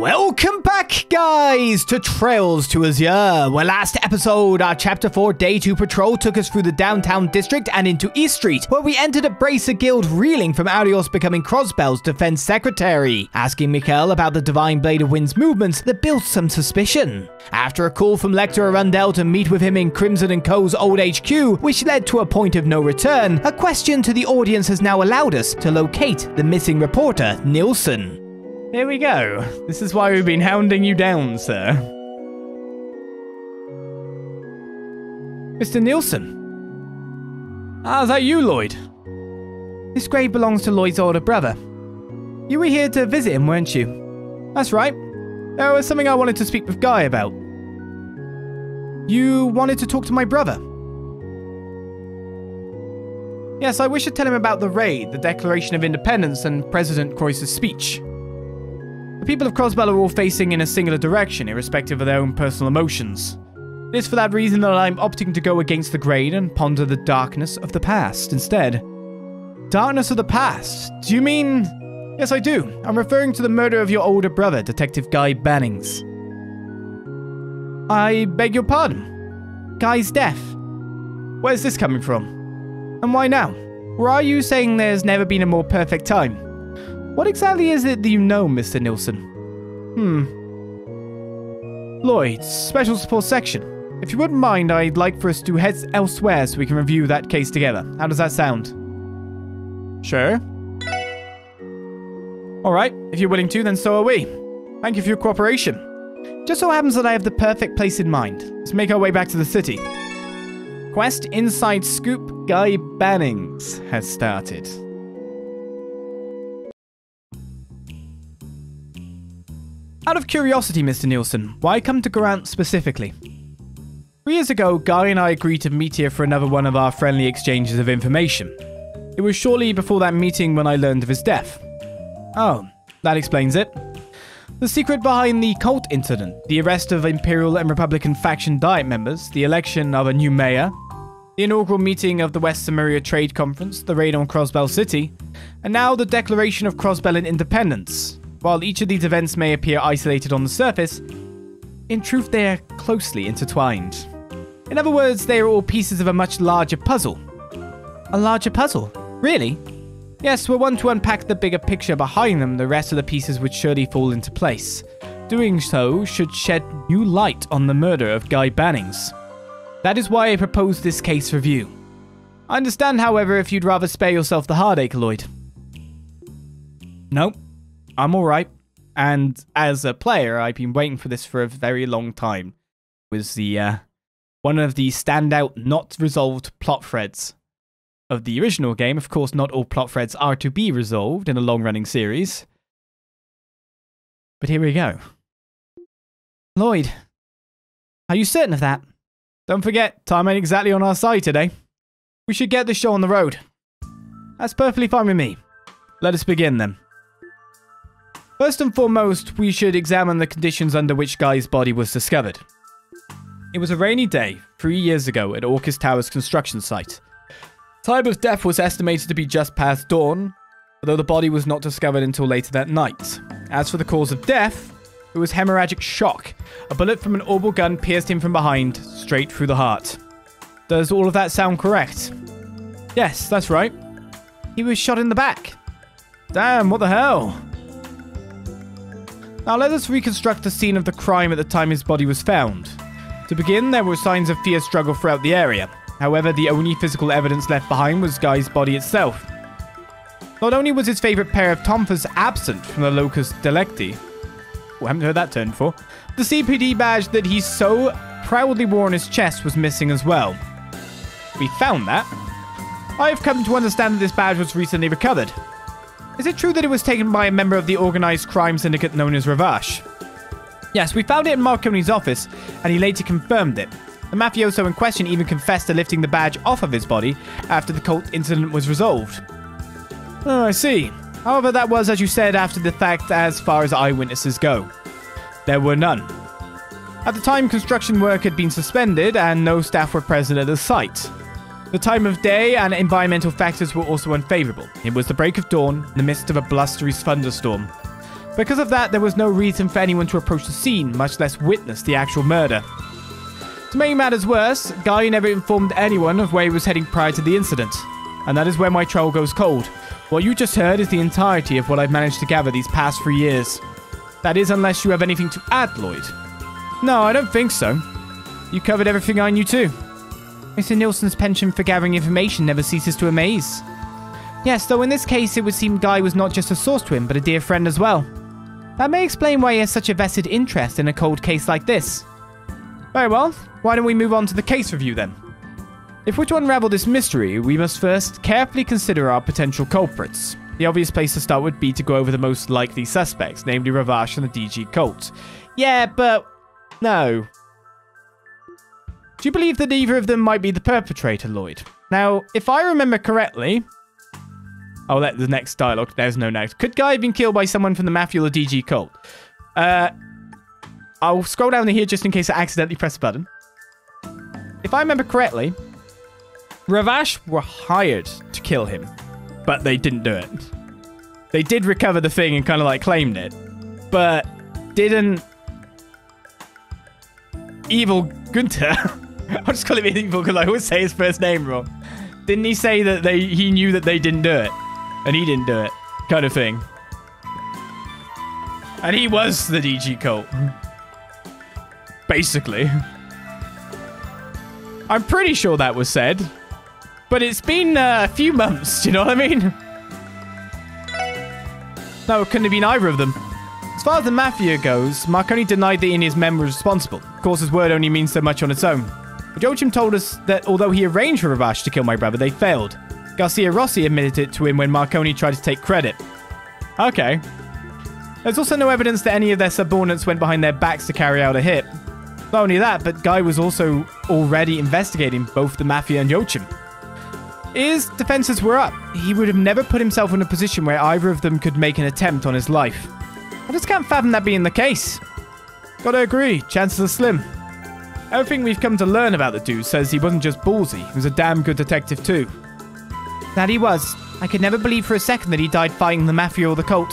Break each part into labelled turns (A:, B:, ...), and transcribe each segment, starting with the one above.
A: Welcome back, guys, to Trails to Azure. Where last episode, our Chapter 4 Day 2 patrol took us through the downtown district and into East Street, where we entered a Bracer guild reeling from Arios becoming Crossbell's defense secretary, asking Mikhail about the Divine Blade of Wind's movements that built some suspicion. After a call from Lechter Arundel to meet with him in Crimson & Co.'s old HQ, which led to a point of no return, a question to the audience has now allowed us to locate the missing reporter, Nielsen. Here we go. This is why we've been hounding you down, sir. Mr. Nielsen. Ah, is that you, Lloyd? This grave belongs to Lloyd's older brother. You were here to visit him, weren't you? That's right. There was something I wanted to speak with Guy about. You wanted to talk to my brother? Yes, I wish to tell him about the raid, the Declaration of Independence, and President Croyce's speech. The people of Crossbell are all facing in a singular direction, irrespective of their own personal emotions. It is for that reason that I'm opting to go against the grain and ponder the darkness of the past instead. Darkness of the past? Do you mean. Yes, I do. I'm referring to the murder of your older brother, Detective Guy Bannings. I beg your pardon. Guy's death. Where's this coming from? And why now? Or are you saying there's never been a more perfect time? What exactly is it that you know, Mr. Nielsen? Hmm. Lloyd, Special Support Section. If you wouldn't mind, I'd like for us to head elsewhere so we can review that case together. How does that sound? Sure. Alright, if you're willing to, then so are we. Thank you for your cooperation. Just so happens that I have the perfect place in mind. Let's make our way back to the city. Quest Inside Scoop Guy Bannings has started. Out of curiosity, Mr. Nielsen, why come to Garant specifically? Three years ago, Guy and I agreed to meet here for another one of our friendly exchanges of information. It was shortly before that meeting when I learned of his death. Oh, that explains it. The secret behind the cult incident, the arrest of Imperial and Republican faction Diet members, the election of a new mayor, the inaugural meeting of the West Zemuria Trade Conference, the raid on Crossbell City, and now the declaration of Crossbell independence, while each of these events may appear isolated on the surface, in truth they are closely intertwined. In other words, they are all pieces of a much larger puzzle. A larger puzzle? Really? Yes, were one to unpack the bigger picture behind them, the rest of the pieces would surely fall into place. Doing so should shed new light on the murder of Guy Bannings. That is why I propose this case review. I understand, however, if you'd rather spare yourself the heartache, Lloyd. Nope, I'm all right. And as a player, I've been waiting for this for a very long time. It was the uh, one of the standout, not resolved plot threads of the original game. Of course, not all plot threads are to be resolved in a long-running series. But here we go. Lloyd, are you certain of that? Don't forget, time ain't exactly on our side today. We should get the show on the road. That's perfectly fine with me. Let us begin then. First and foremost, we should examine the conditions under which Guy's body was discovered. It was a rainy day, three years ago, at Orcus Tower's construction site. Time of death was estimated to be just past dawn, although the body was not discovered until later that night. As for the cause of death, it was hemorrhagic shock. A bullet from an orbital gun pierced him from behind, straight through the heart. Does all of that sound correct? Yes, that's right. He was shot in the back. Damn, what the hell? Now let us reconstruct the scene of the crime at the time his body was found. To begin, there were signs of fierce struggle throughout the area. However, the only physical evidence left behind was Guy's body itself. Not only was his favourite pair of tonfas absent from the locus Delicti, oh, I haven't heard that term before, the CPD badge that he so proudly wore on his chest was missing as well. We found that. I have come to understand that this badge was recently recovered, is it true that it was taken by a member of the organized crime syndicate known as Ravash? Yes, we found it in Marconi's office, and he later confirmed it. The mafioso in question even confessed to lifting the badge off of his body after the cult incident was resolved. Oh, I see. However, that was, as you said, after the fact as far as eyewitnesses go. There were none. At the time, construction work had been suspended and no staff were present at the site. The time of day and environmental factors were also unfavorable. It was the break of dawn, in the midst of a blustery thunderstorm. Because of that, there was no reason for anyone to approach the scene, much less witness the actual murder. To make matters worse, Guy never informed anyone of where he was heading prior to the incident. And that is where my trail goes cold. What you just heard is the entirety of what I've managed to gather these past three years. That is, unless you have anything to add, Lloyd. No, I don't think so. You covered everything I knew too. Mr. Nielsen's penchant for gathering information never ceases to amaze. Yes, though in this case it would seem Guy was not just a source to him, but a dear friend as well. That may explain why he has such a vested interest in a cold case like this. Very well, why don't we move on to the case review then? If we're to unravel this mystery, we must first carefully consider our potential culprits. The obvious place to start would be to go over the most likely suspects, namely Ravash and the DG cult. Yeah, but no. Do you believe that either of them might be the perpetrator, Lloyd? Now, if I remember correctly, Oh, let the next dialogue. There's no next. Could Guy have been killed by someone from the or DG cult? Uh, I'll scroll down here just in case I accidentally press a button. If I remember correctly, Ravash were hired to kill him, but they didn't do it. They did recover the thing and kind of like claimed it, but didn't. Evil Gunter. I'll just call him Evil because I always say his first name wrong. Didn't he say that they he knew that they didn't do it? and he didn't do it, kind of thing. And he was the DG cult. Basically. I'm pretty sure that was said. But it's been uh, a few months, do you know what I mean? No, it couldn't have been either of them. As far as the Mafia goes, Marconi denied that and his men were responsible. Of course, his word only means so much on its own. Joachim told us that although he arranged for Ravash to kill my brother, they failed. Garcia Rossi admitted it to him when Marconi tried to take credit. Okay. There's also no evidence that any of their subordinates went behind their backs to carry out a hit. Not only that, but Guy was also already investigating both the Mafia and Joachim. His defenses were up. He would have never put himself in a position where either of them could make an attempt on his life. I just can't fathom that being the case. Gotta agree, chances are slim. Everything we've come to learn about the dude says he wasn't just ballsy, he was a damn good detective too. That he was. I could never believe for a second that he died fighting the Mafia or the cult.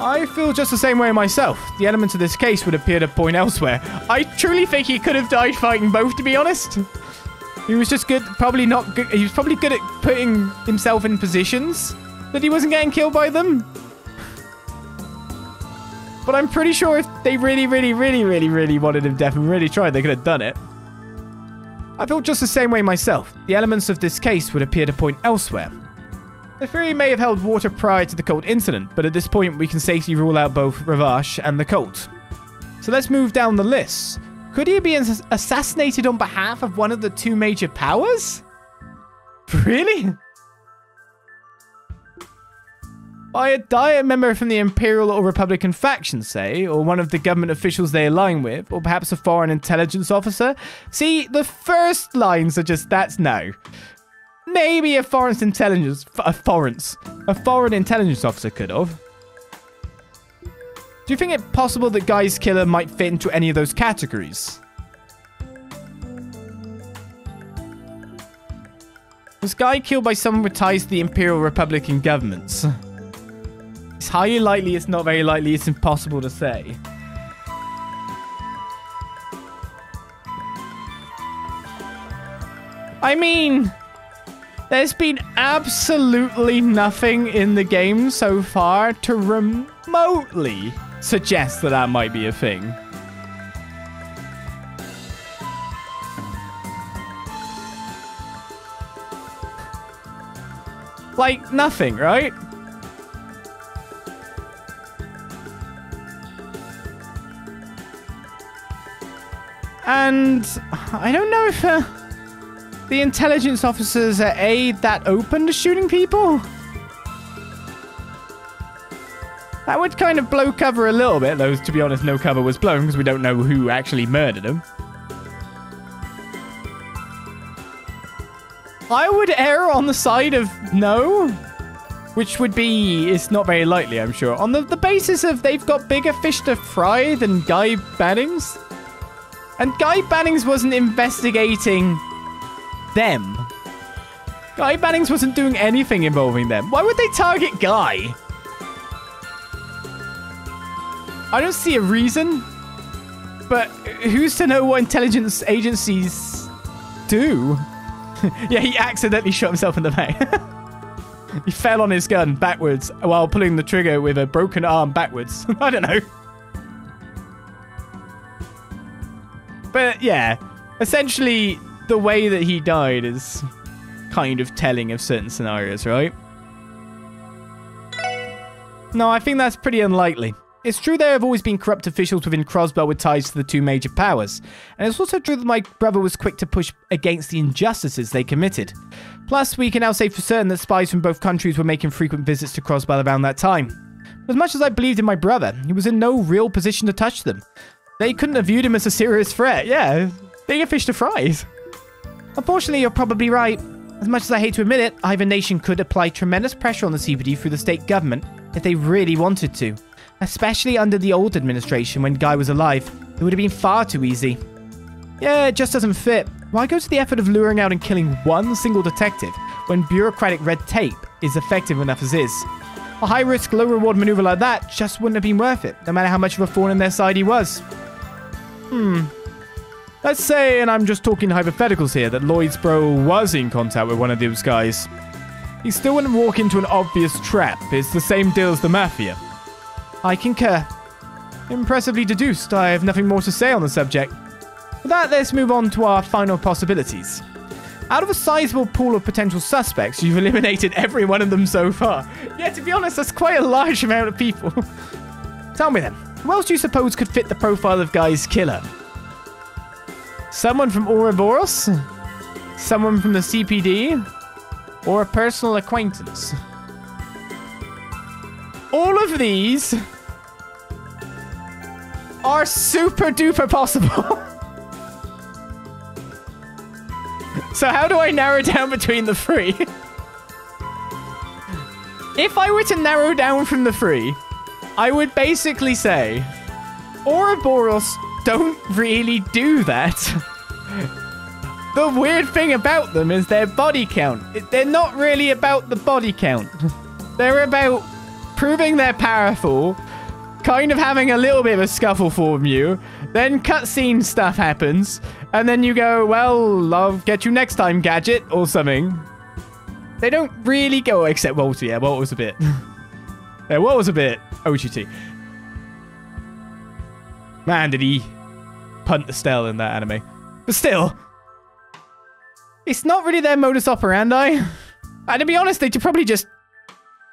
A: I feel just the same way myself. The elements of this case would appear to point elsewhere. I truly think he could have died fighting both, to be honest. He was just good, probably not good. He was probably good at putting himself in positions that he wasn't getting killed by them. But I'm pretty sure if they really, really, really, really, really wanted him dead and really tried, they could have done it. I felt just the same way myself. The elements of this case would appear to point elsewhere. The theory may have held water prior to the cult incident, but at this point we can safely rule out both Ravash and the cult. So let's move down the list. Could he be assassinated on behalf of one of the two major powers? Really? By a Diet member from the Imperial or Republican faction, say, or one of the government officials they align with, or perhaps a foreign intelligence officer. See, the first lines are just that's no. Maybe a foreign intelligence, a foreign, a foreign intelligence officer could have. Do you think it possible that Guy's killer might fit into any of those categories? Was Guy killed by someone with ties to the Imperial Republican governments? It's highly likely, it's not very likely, it's impossible to say. I mean, there's been absolutely nothing in the game so far to remotely suggest that that might be a thing. Like, nothing, right? And I don't know if uh, the intelligence officers are A, that open to shooting people? That would kind of blow cover a little bit, though, to be honest, no cover was blown because we don't know who actually murdered him. I would err on the side of no, which would be, it's not very likely, I'm sure. On the, the basis of they've got bigger fish to fry than Guy Bannings. And Guy Bannings wasn't investigating them. Guy Bannings wasn't doing anything involving them. Why would they target Guy? I don't see a reason. But who's to know what intelligence agencies do? yeah, he accidentally shot himself in the back. he fell on his gun backwards while pulling the trigger with a broken arm backwards. I don't know. But yeah, essentially, the way that he died is kind of telling of certain scenarios, right? No, I think that's pretty unlikely. It's true there have always been corrupt officials within Crossbell with ties to the two major powers, and it's also true that my brother was quick to push against the injustices they committed. Plus, we can now say for certain that spies from both countries were making frequent visits to Crossbell around that time. As much as I believed in my brother, he was in no real position to touch them. They couldn't have viewed him as a serious threat, yeah. Bigger fish to fry. Unfortunately, you're probably right. As much as I hate to admit it, either nation could apply tremendous pressure on the CPD through the state government if they really wanted to. Especially under the old administration when Guy was alive. It would have been far too easy. Yeah, it just doesn't fit. Why go to the effort of luring out and killing one single detective when bureaucratic red tape is effective enough as is? A high risk, low reward maneuver like that just wouldn't have been worth it, no matter how much of a thorn in their side he was. Hmm. Let's say, and I'm just talking hypotheticals here, that Lloyd's bro was in contact with one of those guys. He still wouldn't walk into an obvious trap. It's the same deal as the Mafia. I concur. Impressively deduced, I have nothing more to say on the subject. With that, let's move on to our final possibilities. Out of a sizable pool of potential suspects, you've eliminated every one of them so far. Yeah, to be honest, that's quite a large amount of people. Tell me then, who else do you suppose could fit the profile of Guy's killer? Someone from Ouroboros? Someone from the CPD? Or a personal acquaintance? All of these are super duper possible. so how do I narrow down between the three? if I were to narrow down from the three, I would basically say Ouroboros don't really do that. the weird thing about them is their body count. They're not really about the body count. They're about proving they're powerful, kind of having a little bit of a scuffle from you, then cutscene stuff happens, and then you go, well, I'll get you next time, Gadget, or something. They don't really go, except Walter, yeah, Walter was a bit. yeah, Walter was a bit Oh, OGT. Man, did he punt the stell in that anime. But still, it's not really their modus operandi. And to be honest, they'd probably just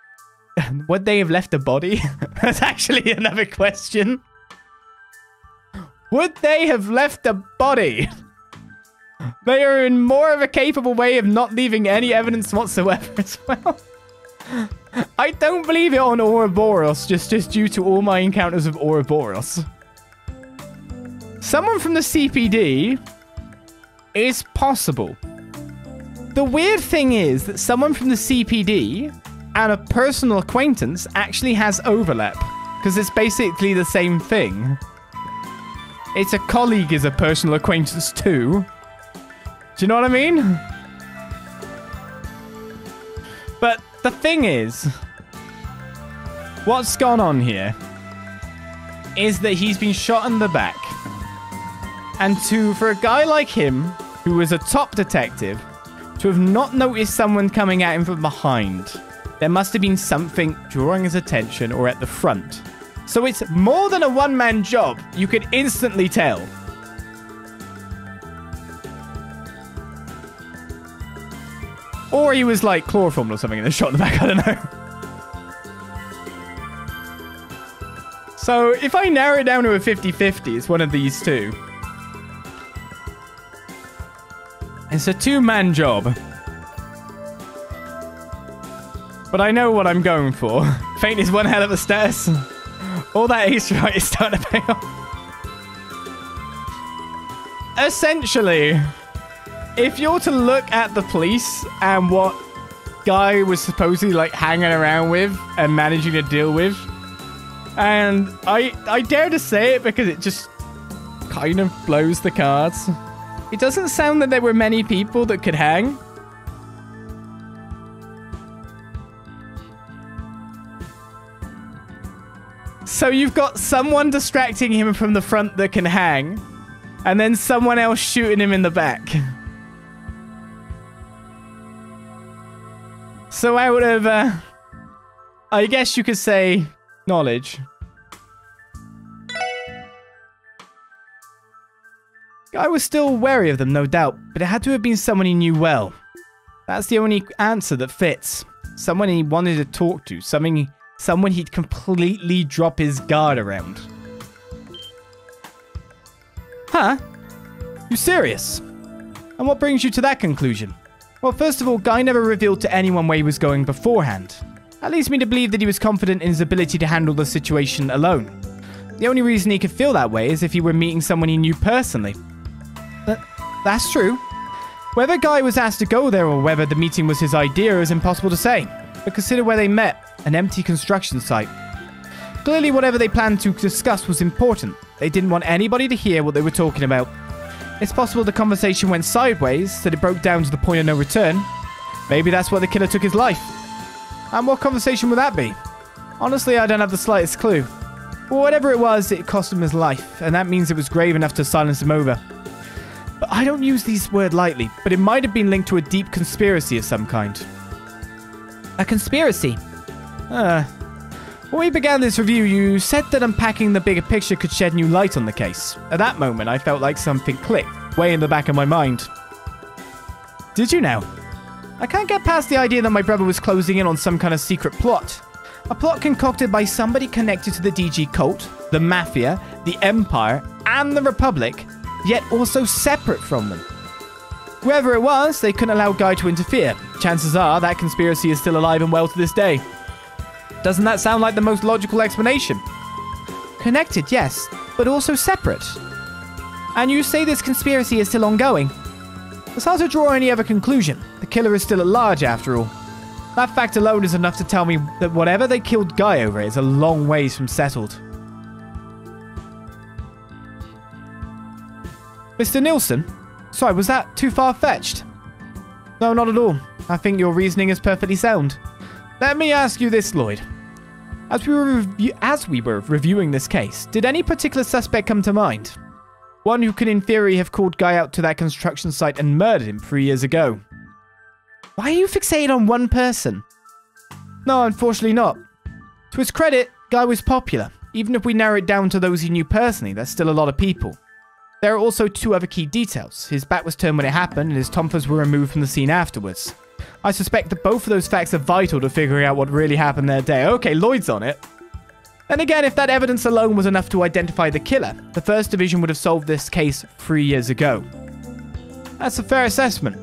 A: would they have left a body? That's actually another question. Would they have left a body? They are in more of a capable way of not leaving any evidence whatsoever as well. I don't believe it on Ouroboros just, just due to all my encounters of Ouroboros. Someone from the CPD is possible. The weird thing is that someone from the CPD and a personal acquaintance actually has overlap because it's basically the same thing. It's a colleague is a personal acquaintance too. Do you know what I mean? But the thing is, what's gone on here is that he's been shot in the back. And to, for a guy like him, who was a top detective, to have not noticed someone coming at him from behind there must have been something drawing his attention or at the front. So it's more than a one-man job. You could instantly tell. Or he was like chloroformed or something and then shot in the back. I don't know. So if I narrow it down to a 50-50, it's one of these two. It's a two-man job. But I know what I'm going for. Faint is one hell of a status. All that Easter egg is starting to pay off. Essentially, if you're to look at the police and what guy was supposedly like hanging around with and managing to deal with, and I I dare to say it because it just kind of blows the cards. It doesn't sound that there were many people that could hang. So you've got someone distracting him from the front that can hang, and then someone else shooting him in the back. So out of, uh, I guess you could say, knowledge. I was still wary of them, no doubt, but it had to have been someone he knew well. That's the only answer that fits. Someone he wanted to talk to, something, someone he'd completely drop his guard around. Huh? You serious? And what brings you to that conclusion? Well, first of all, Guy never revealed to anyone where he was going beforehand. That leads me to believe that he was confident in his ability to handle the situation alone. The only reason he could feel that way is if he were meeting someone he knew personally. But that's true. Whether Guy was asked to go there or whether the meeting was his idea is impossible to say. But consider where they met an empty construction site. Clearly, whatever they planned to discuss was important. They didn't want anybody to hear what they were talking about. It's possible the conversation went sideways, that it broke down to the point of no return. Maybe that's why the killer took his life. And what conversation would that be? Honestly, I don't have the slightest clue. But whatever it was, it cost him his life, and that means it was grave enough to silence him over. But I don't use these words lightly, but it might have been linked to a deep conspiracy of some kind. A conspiracy? Uh, when we began this review, you said that unpacking the bigger picture could shed new light on the case. At that moment, I felt like something clicked, way in the back of my mind. Did you now? I can't get past the idea that my brother was closing in on some kind of secret plot. A plot concocted by somebody connected to the DG cult, the Mafia, the Empire, and the Republic, yet also separate from them. Whoever it was, they couldn't allow Guy to interfere. Chances are that conspiracy is still alive and well to this day. Doesn't that sound like the most logical explanation? Connected, yes, but also separate. And you say this conspiracy is still ongoing? It's hard to draw any other conclusion. The killer is still at large, after all. That fact alone is enough to tell me that whatever they killed Guy over is a long ways from settled. Mr. Nielsen? Sorry, was that too far-fetched? No, not at all. I think your reasoning is perfectly sound. Let me ask you this, Lloyd. As we were as we were reviewing this case, did any particular suspect come to mind? One who could in theory have called Guy out to that construction site and murdered him three years ago. Why are you fixated on one person? No, unfortunately not. To his credit, Guy was popular. Even if we narrow it down to those he knew personally, there's still a lot of people. There are also two other key details. His back was turned when it happened, and his tonfas were removed from the scene afterwards. I suspect that both of those facts are vital to figuring out what really happened that day. Okay, Lloyd's on it. And again, if that evidence alone was enough to identify the killer, the First Division would have solved this case three years ago. That's a fair assessment.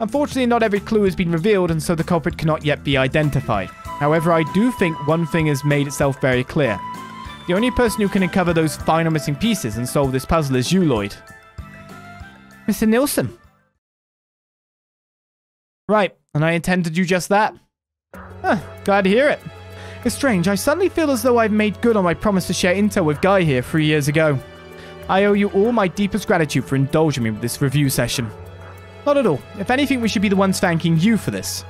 A: Unfortunately, not every clue has been revealed, and so the culprit cannot yet be identified. However, I do think one thing has made itself very clear. The only person who can uncover those final missing pieces and solve this puzzle is you, Lloyd. Mr. Nielsen. Right, and I intend to do just that. Huh, glad to hear it. It's strange, I suddenly feel as though I've made good on my promise to share intel with Guy here three years ago. I owe you all my deepest gratitude for indulging me with this review session. Not at all. If anything, we should be the ones thanking you for this.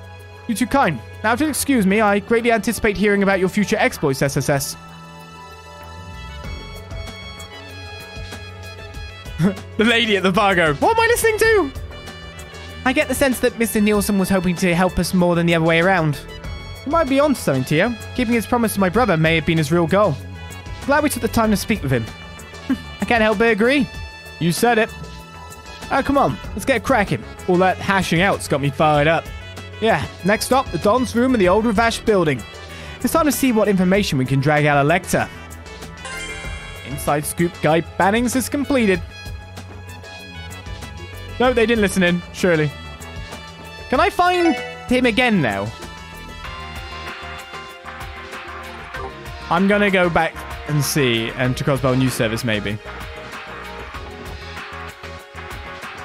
A: You're too kind. Now, to excuse me, I greatly anticipate hearing about your future exploits, SSS. the lady at the bar go, What am I listening to? I get the sense that Mr. Nielsen was hoping to help us more than the other way around. He might be on something, Tio. Keeping his promise to my brother may have been his real goal. Glad we took the time to speak with him. I can't help but agree. You said it. Oh, come on. Let's get cracking. All that hashing out's got me fired up. Yeah, next stop, the Don's room in the old Ravash building. It's time to see what information we can drag out of Lechter. Inside scoop guy Bannings is completed. No, they didn't listen in, surely. Can I find him again now? I'm gonna go back and see, and to Crossbell News Service maybe.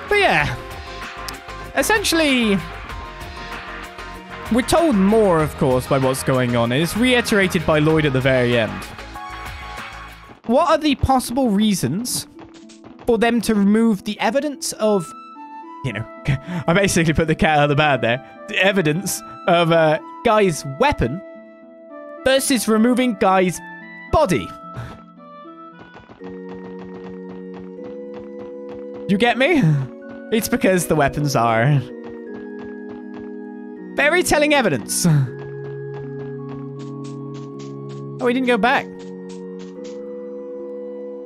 A: But yeah, essentially, we're told more, of course, by what's going on, and it's reiterated by Lloyd at the very end. What are the possible reasons for them to remove the evidence of, you know, I basically put the cat out of the bag there, the evidence of a guy's weapon versus removing Guy's body. You get me? It's because the weapons are very telling evidence. Oh, we didn't go back.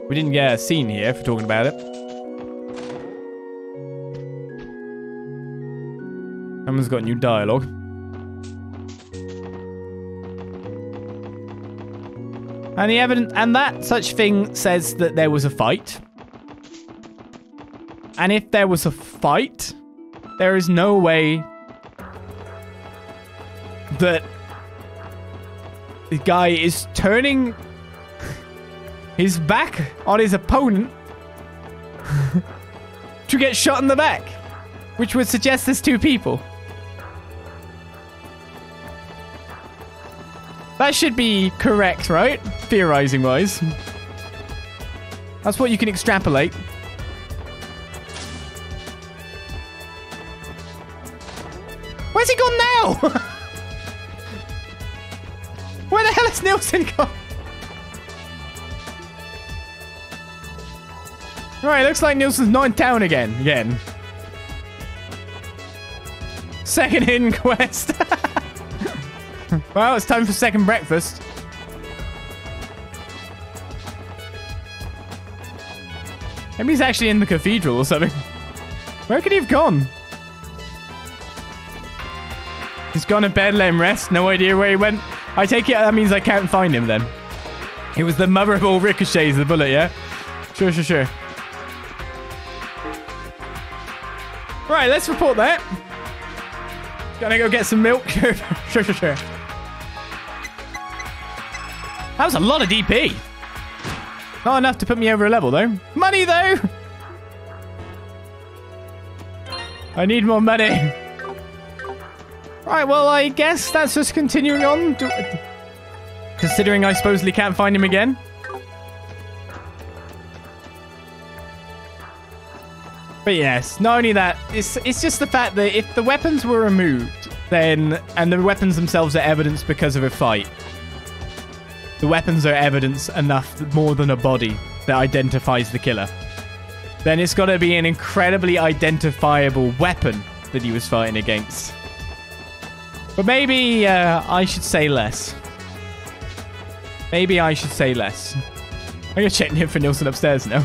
A: We didn't get a scene here for talking about it. Someone's got new dialogue. And the evidence, and that such thing says that there was a fight. And if there was a fight, there is no way that the guy is turning his back on his opponent to get shot in the back, which would suggest there's two people. That should be correct, right? Theorizing wise. That's what you can extrapolate. Where's he gone now? Where the hell has Nielsen gone? Right, looks like Nielsen's not in town again. Again. Second hidden quest. well, it's time for second breakfast. Maybe he's actually in the cathedral or something. Where could he have gone? He's gone to bed, let him rest. No idea where he went. I take it that means I can't find him then. It was the mother of all ricochets, the bullet, yeah? Sure, sure, sure. Right, let's report that. Gonna go get some milk. sure, sure, sure. That was a lot of DP. Not enough to put me over a level, though. Money, though! I need more money. Right, well, I guess that's just continuing on. Do Considering I supposedly can't find him again. But yes, not only that, it's it's just the fact that if the weapons were removed, then and the weapons themselves are evidence because of a fight. The weapons are evidence enough more than a body that identifies the killer. Then it's got to be an incredibly identifiable weapon that he was fighting against. But maybe uh, I should say less. Maybe I should say less. I'm gonna check him for Nielsen upstairs now.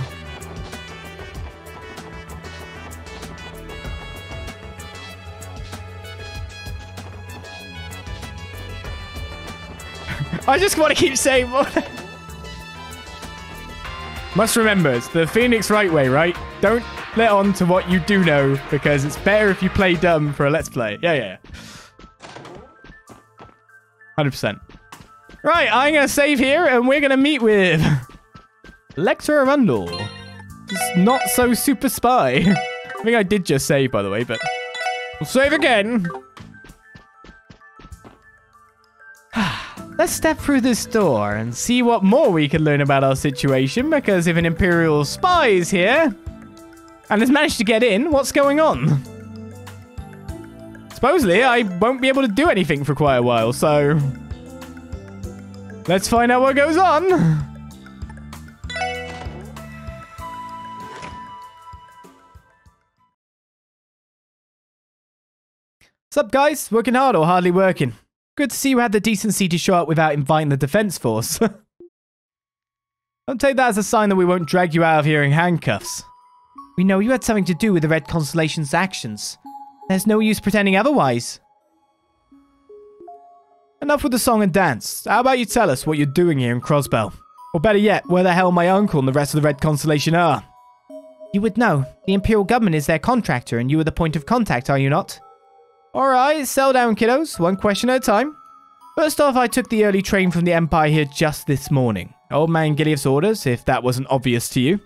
A: I just want to keep saying more. Must remember, it's the Phoenix Wright way, right? Don't let on to what you do know, because it's better if you play dumb for a Let's Play. Yeah, yeah, yeah. 100%. Right, I'm going to save here, and we're going to meet with... Lechter Arundel. Not so super spy. I think I did just save, by the way, but... We'll save again. Let's step through this door and see what more we can learn about our situation, because if an Imperial spy is here and has managed to get in, what's going on? Supposedly, I won't be able to do anything for quite a while, so... Let's find out what goes on! Sup guys? Working hard or hardly working? Good to see you had the decency to show up without inviting the defense force. Don't take that as a sign that we won't drag you out of here in handcuffs. We know you had something to do with the Red Constellation's actions. There's no use pretending otherwise. Enough with the song and dance. How about you tell us what you're doing here in Crossbell? Or better yet, where the hell my uncle and the rest of the Red Constellation are? You would know. The Imperial government is their contractor and you are the point of contact, are you not? Alright, sell down, kiddos. One question at a time. First off, I took the early train from the Empire here just this morning. Old man Giliath's orders, if that wasn't obvious to you.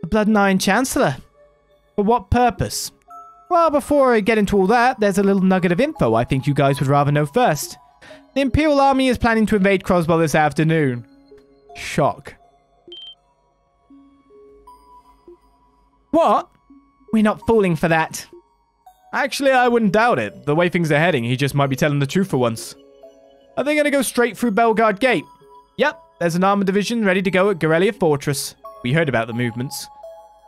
A: The Blood and Iron Chancellor. For what purpose? Well, before I get into all that, there's a little nugget of info I think you guys would rather know first. The Imperial Army is planning to invade Crossbell this afternoon. Shock. What? We're not falling for that. Actually, I wouldn't doubt it. The way things are heading, he just might be telling the truth for once. Are they going to go straight through Belgard Gate? Yep, there's an armored division ready to go at Garrelia Fortress. We heard about the movements.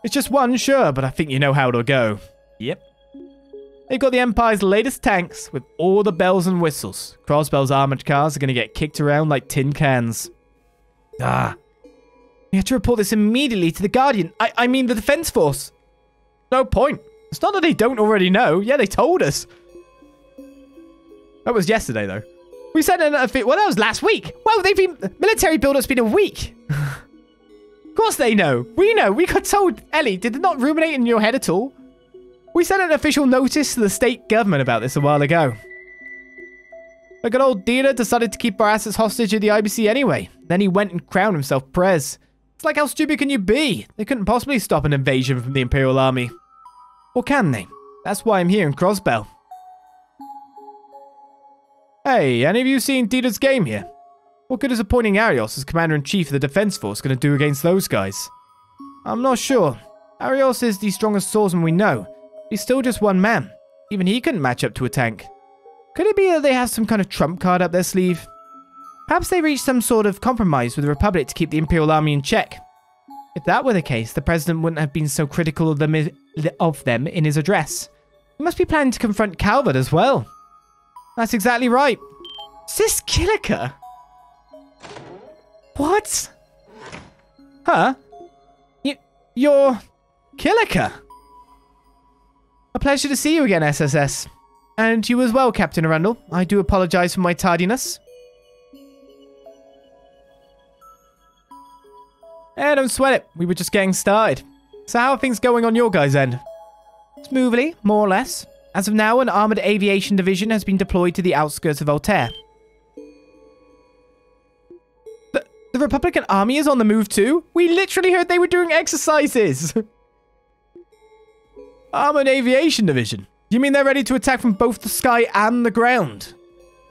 A: It's just one, sure, but I think you know how it'll go. Yep. They've got the Empire's latest tanks with all the bells and whistles. Crossbell's armored cars are going to get kicked around like tin cans. Ah. We have to report this immediately to the Guardian. I, I mean the Defense Force. No point. It's not that they don't already know. Yeah, they told us. That was yesterday, though. We sent in a fit. Well, that was last week. Well, they've been military build-up's been a week. of course they know. We know. We got told. Elie, did it not ruminate in your head at all? We sent an official notice to the state government about this a while ago. But good old Dieter decided to keep our assets hostage at the IBC anyway. Then he went and crowned himself Prez. It's like, how stupid can you be? They couldn't possibly stop an invasion from the Imperial Army. Or can they? That's why I'm here in Crossbell. Hey, any of you seen Dieter's game here? What good is appointing Arios as Commander-in-Chief of the Defense Force going to do against those guys? I'm not sure. Arios is the strongest swordsman we know. He's still just one man. Even he couldn't match up to a tank. Could it be that they have some kind of trump card up their sleeve? Perhaps they reached some sort of compromise with the Republic to keep the Imperial Army in check. If that were the case, the President wouldn't have been so critical of them, of them in his address. He must be planning to confront Calvard as well. That's exactly right. Sis Kilika? What? Huh? Y you're Kilika? A pleasure to see you again, SSS. And you as well, Captain Arundel. I do apologize for my tardiness. Eh, don't sweat it. We were just getting started. So how are things going on your guys' end? Smoothly, more or less. As of now, an armored aviation division has been deployed to the outskirts of Altair. The, the Republican Army is on the move too? We literally heard they were doing exercises! armored aviation division? You mean they're ready to attack from both the sky and the ground?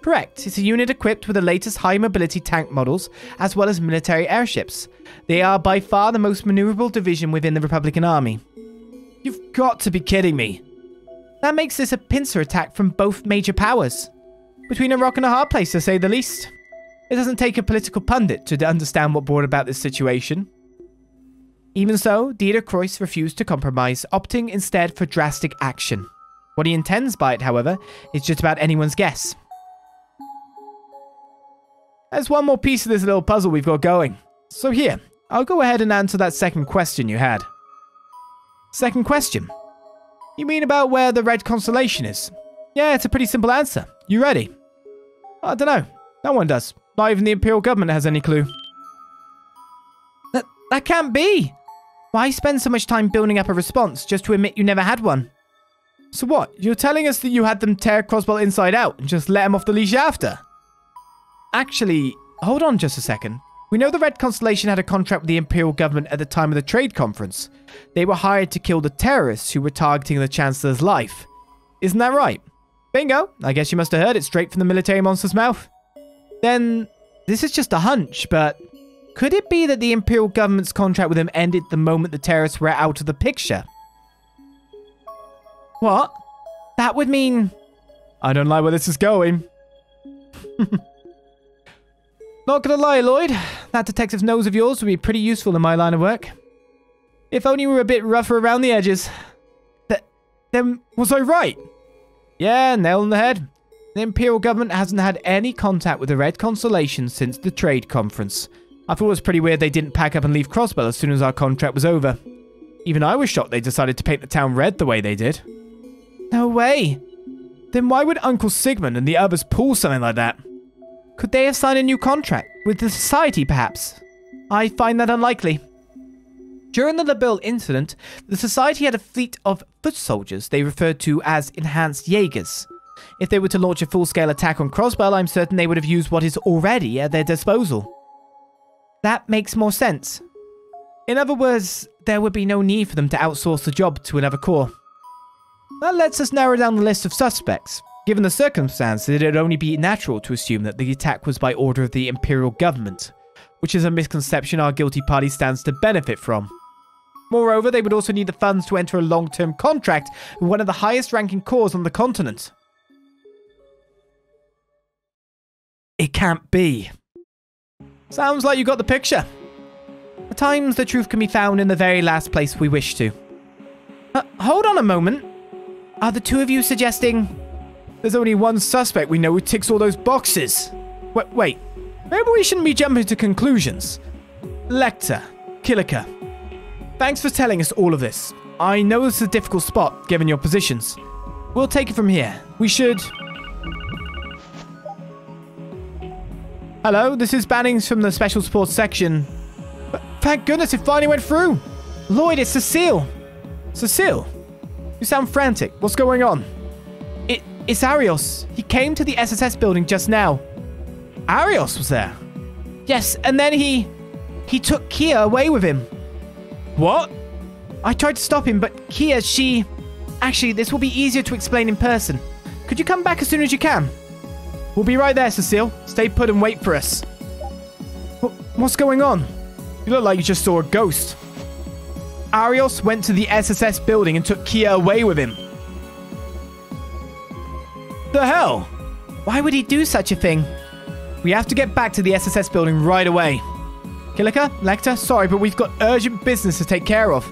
A: Correct. It's a unit equipped with the latest high mobility tank models, as well as military airships. They are by far the most maneuverable division within the Republican Army. You've got to be kidding me. That makes this a pincer attack from both major powers. Between a rock and a hard place, to say the least. It doesn't take a political pundit to understand what brought about this situation. Even so, Dieter Croyce refused to compromise, opting instead for drastic action. What he intends by it, however, is just about anyone's guess. There's one more piece of this little puzzle we've got going. So here, I'll go ahead and answer that second question you had. Second question. You mean about where the red constellation is? Yeah, it's a pretty simple answer. You ready? I don't know. No one does. Not even the Imperial government has any clue. That, that can't be. Why spend so much time building up a response just to admit you never had one? So what? You're telling us that you had them tear Crossbell inside out and just let him off the leash after? Actually, hold on just a second. We know the Red Constellation had a contract with the Imperial government at the time of the trade conference. They were hired to kill the terrorists who were targeting the Chancellor's life. Isn't that right? Bingo. I guess you must have heard it straight from the military monster's mouth. Then, this is just a hunch, but could it be that the Imperial government's contract with him ended the moment the terrorists were out of the picture? What? That would mean... I don't like where this is going. Not gonna lie, Lloyd. That detective's nose of yours would be pretty useful in my line of work. If only we were a bit rougher around the edges. Th then was I right? Yeah, nail on the head. The Imperial government hasn't had any contact with the Red Constellation since the trade conference. I thought it was pretty weird they didn't pack up and leave Crossbell as soon as our contract was over. Even I was shocked they decided to paint the town red the way they did. No way. Then why would Uncle Sigmund and the others pull something like that? Could they have signed a new contract? With the Society, perhaps? I find that unlikely. During the Liberl incident, the Society had a fleet of foot soldiers they referred to as enhanced Jaegers. If they were to launch a full-scale attack on Crossbell, I'm certain they would have used what is already at their disposal. That makes more sense. In other words, there would be no need for them to outsource the job to another corps. That lets us narrow down the list of suspects. Given the circumstances, it'd only be natural to assume that the attack was by order of the Imperial government, which is a misconception our guilty party stands to benefit from. Moreover, they would also need the funds to enter a long-term contract with one of the highest-ranking corps on the continent. It can't be. Sounds like you got the picture. At times, the truth can be found in the very last place we wish to. Uh, hold on a moment. Are the two of you suggesting... There's only one suspect we know who ticks all those boxes. Wait, wait. Maybe we shouldn't be jumping to conclusions. Lechter, Kilika, thanks for telling us all of this. I know this is a difficult spot, given your positions. We'll take it from here. We should... Hello, this is Bannings from the Special Support Section. But thank goodness it finally went through. Lloyd, it's Cecile. Cecile? You sound frantic. What's going on? It, it's Arios. He came to the SSS building just now. Arios was there? Yes, and then he... He took KeA away with him. What? I tried to stop him, but KeA, she... Actually, this will be easier to explain in person. Could you come back as soon as you can? We'll be right there, Cecile. Stay put and wait for us. What's going on? You look like you just saw a ghost. Arios went to the SSS building and took KeA away with him. The hell? Why would he do such a thing? We have to get back to the SSS building right away. Kilika, Lechter, sorry, but we've got urgent business to take care of.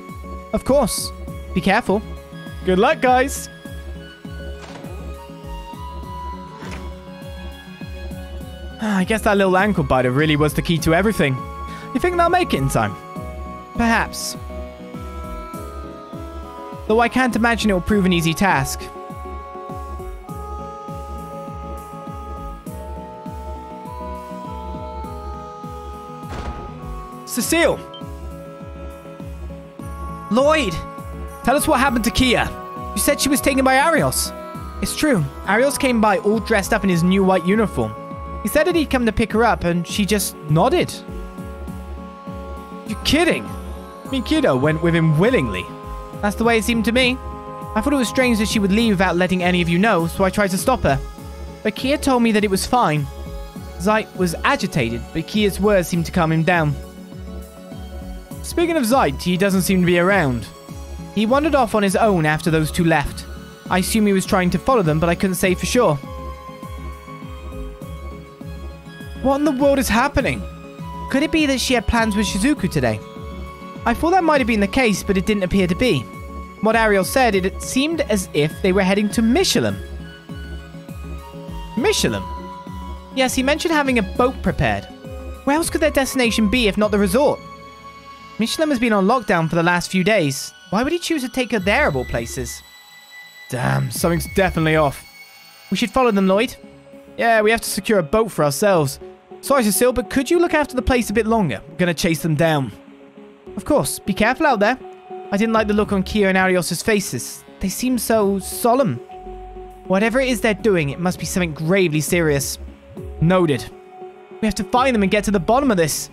A: Of course. Be careful. Good luck, guys. Ah, I guess that little ankle biter really was the key to everything. You think they'll make it in time? Perhaps. Though I can't imagine it will prove an easy task. Cecile! Lloyd! Tell us what happened to KeA. You said she was taken by Arios. It's true. Arios came by all dressed up in his new white uniform. He said that he'd come to pick her up, and she just nodded. You're kidding? Mikito went with him willingly. That's the way it seemed to me. I thought it was strange that she would leave without letting any of you know, so I tried to stop her. But KeA told me that it was fine. Zeit was agitated, but KeA's words seemed to calm him down. Speaking of Zeit, he doesn't seem to be around. He wandered off on his own after those two left. I assume he was trying to follow them, but I couldn't say for sure. What in the world is happening? Could it be that she had plans with Shizuku today? I thought that might have been the case, but it didn't appear to be. What Arios said, it seemed as if they were heading to Mishelam. Mishelam? Yes, he mentioned having a boat prepared. Where else could their destination be if not the resort? Mishelam has been on lockdown for the last few days. Why would he choose to take her there of all places? Damn, something's definitely off. We should follow them, Lloyd. Yeah, we have to secure a boat for ourselves. Sorry, Cecile, but could you look after the place a bit longer? We're gonna chase them down. Of course, be careful out there. I didn't like the look on KeA and Arios' faces. They seem so solemn. Whatever it is they're doing, it must be something gravely serious. Noted. We have to find them and get to the bottom of this.